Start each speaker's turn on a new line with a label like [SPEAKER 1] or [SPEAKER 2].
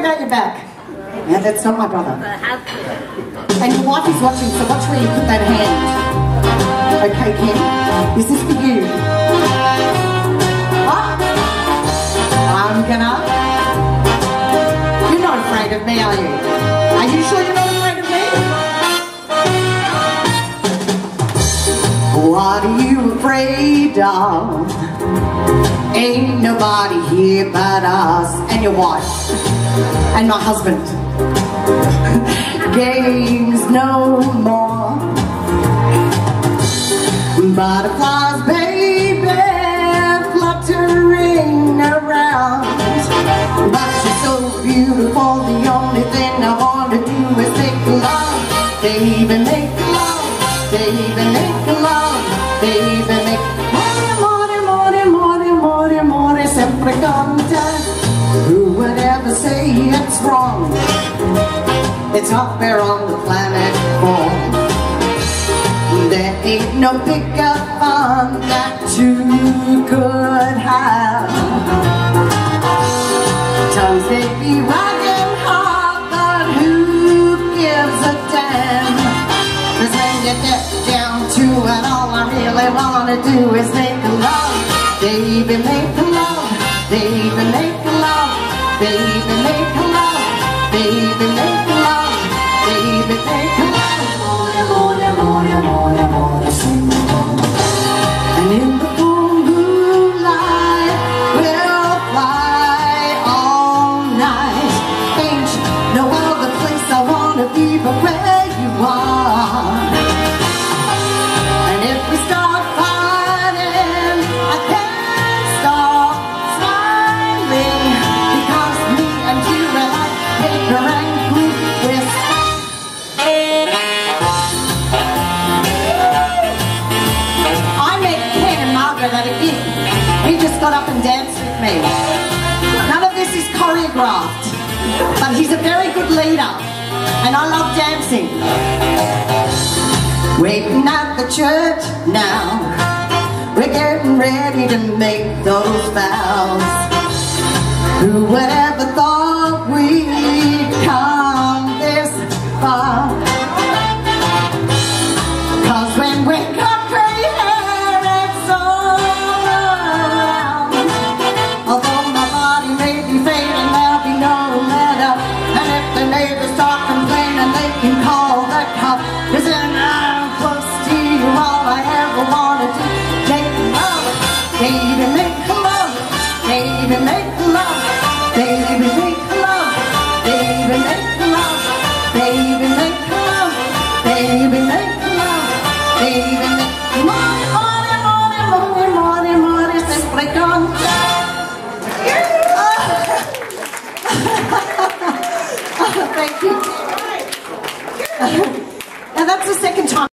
[SPEAKER 1] about your back. Yeah, that's not my brother. And your wife is watching, so watch where you put that hand. Okay, Kim, is this for you? What? I'm gonna... You're not afraid of me, are you? Are you sure you're not afraid of me? What are you afraid of? Ain't nobody here but us and your wife and my husband. Games no more. Butterflies, baby, fluttering around. But you're so beautiful, the only thing I want to do is make love. Baby, make love. Baby, make love. Baby, make More, more, more, more, more, more, sempre content. It's not fair on the planet form. There ain't no bigger on that you could have. Tongues may be wagging hard, but who gives a damn? Cause when you get down to it, all I really wanna do is make love. Baby, make love. Baby, make love. Baby, make love. Got up and danced with me. None of this is choreographed, but he's a very good leader, and I love dancing. Waiting at the church now, we're getting ready to make those vows. Who would ever thought Baby, make love. Baby, make love. Baby, make love. Baby, make love. Baby, make love. Baby, make more, more, more, more, more, more, sempre con Thank you. Now that's the second time.